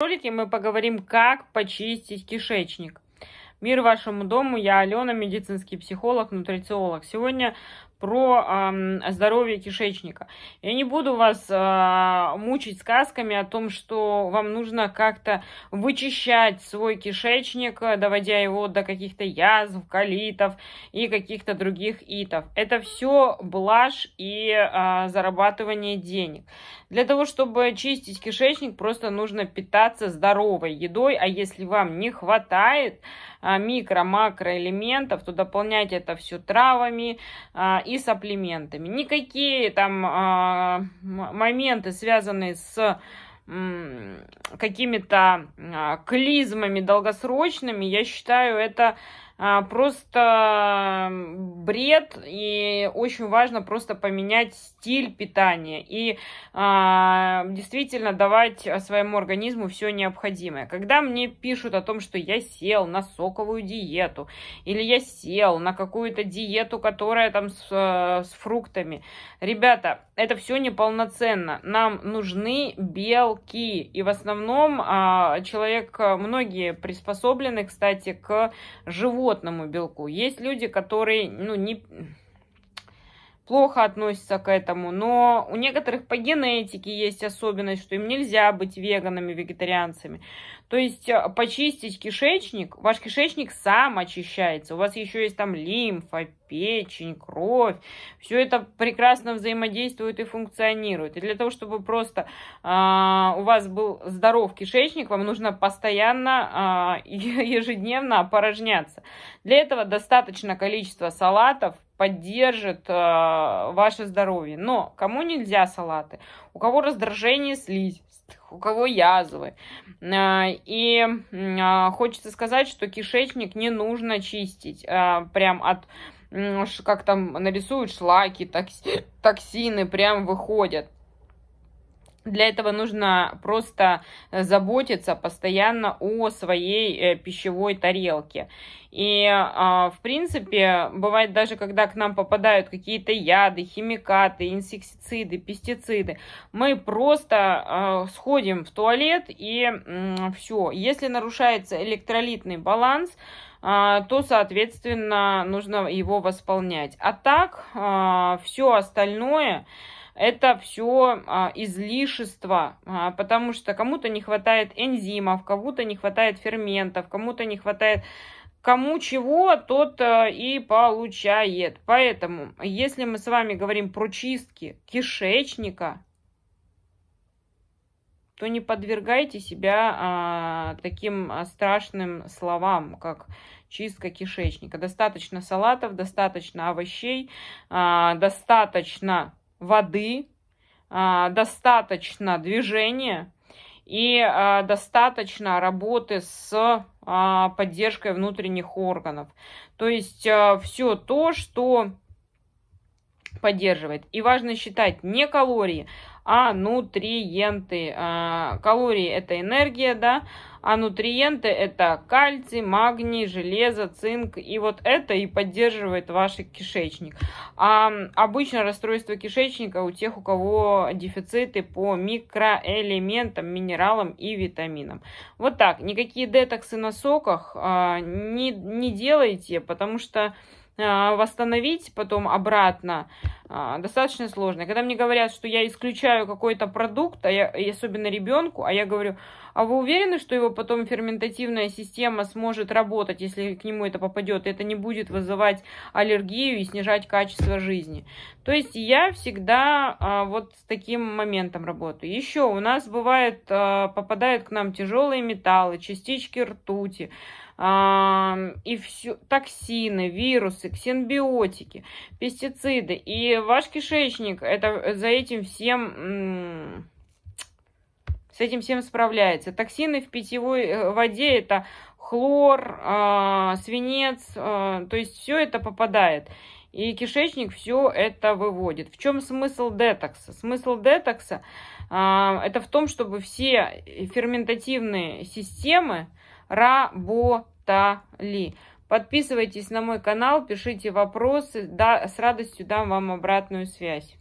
ролике мы поговорим, как почистить кишечник. Мир вашему дому, я Алена, медицинский психолог, нутрициолог. Сегодня про э, здоровье кишечника. Я не буду вас э, мучить сказками о том, что вам нужно как-то вычищать свой кишечник, доводя его до каких-то язв, колитов и каких-то других итов. Это все блажь и э, зарабатывание денег. Для того, чтобы чистить кишечник, просто нужно питаться здоровой едой, а если вам не хватает э, микро-макроэлементов, то дополняйте это все травами, э, и сапплиментами. Никакие там а, моменты, связанные с какими-то а, клизмами долгосрочными, я считаю, это просто бред, и очень важно просто поменять стиль питания и а, действительно давать своему организму все необходимое. Когда мне пишут о том, что я сел на соковую диету, или я сел на какую-то диету, которая там с, с фруктами, ребята, это все неполноценно. Нам нужны белки, и в основном а, человек, многие приспособлены, кстати, к животным, животному белку. Есть люди, которые, ну, не плохо относятся к этому, но у некоторых по генетике есть особенность, что им нельзя быть веганами, вегетарианцами. То есть э, почистить кишечник, ваш кишечник сам очищается, у вас еще есть там лимфа, печень, кровь, все это прекрасно взаимодействует и функционирует. И для того, чтобы просто э, у вас был здоров кишечник, вам нужно постоянно э, ежедневно опорожняться. Для этого достаточно количества салатов, поддержит э, ваше здоровье. Но кому нельзя салаты? У кого раздражение слизь, у кого язвы. Э, и э, хочется сказать, что кишечник не нужно чистить э, прям от как там нарисуют шлаки, токси, токсины прям выходят. Для этого нужно просто заботиться постоянно о своей э, пищевой тарелке. И, а, в принципе, бывает даже, когда к нам попадают какие-то яды, химикаты, инсектициды, пестициды, мы просто а, сходим в туалет и все. Если нарушается электролитный баланс, а, то, соответственно, нужно его восполнять. А так, все остальное это все а, излишество, а, потому что кому-то не хватает энзимов, кому-то не хватает ферментов, кому-то не хватает кому чего, тот а, и получает. Поэтому, если мы с вами говорим про чистки кишечника, то не подвергайте себя а, таким страшным словам, как чистка кишечника. Достаточно салатов, достаточно овощей, а, достаточно воды, а, достаточно движения и а, достаточно работы с а, поддержкой внутренних органов. То есть все то, что поддерживает. И важно считать не калории, а нутриенты. Калории это энергия, да, а нутриенты это кальций, магний, железо, цинк, и вот это и поддерживает ваш кишечник. А обычно расстройство кишечника у тех, у кого дефициты по микроэлементам, минералам и витаминам. Вот так, никакие детоксы на соках а, не, не делайте, потому что восстановить потом обратно а, достаточно сложно. Когда мне говорят, что я исключаю какой-то продукт, а я, особенно ребенку, а я говорю, а вы уверены, что его потом ферментативная система сможет работать, если к нему это попадет, это не будет вызывать аллергию и снижать качество жизни? То есть я всегда а, вот с таким моментом работаю. Еще у нас бывает, а, попадают к нам тяжелые металлы, частички ртути, и все, токсины, вирусы, ксенбиотики, пестициды. И ваш кишечник это, за этим всем с этим всем справляется. Токсины в питьевой э, воде это хлор, э, свинец, э, то есть все это попадает. И кишечник все это выводит. В чем смысл детокса? Смысл детокса э, это в том, чтобы все ферментативные системы работали. Подписывайтесь на мой канал, пишите вопросы, да, с радостью дам вам обратную связь.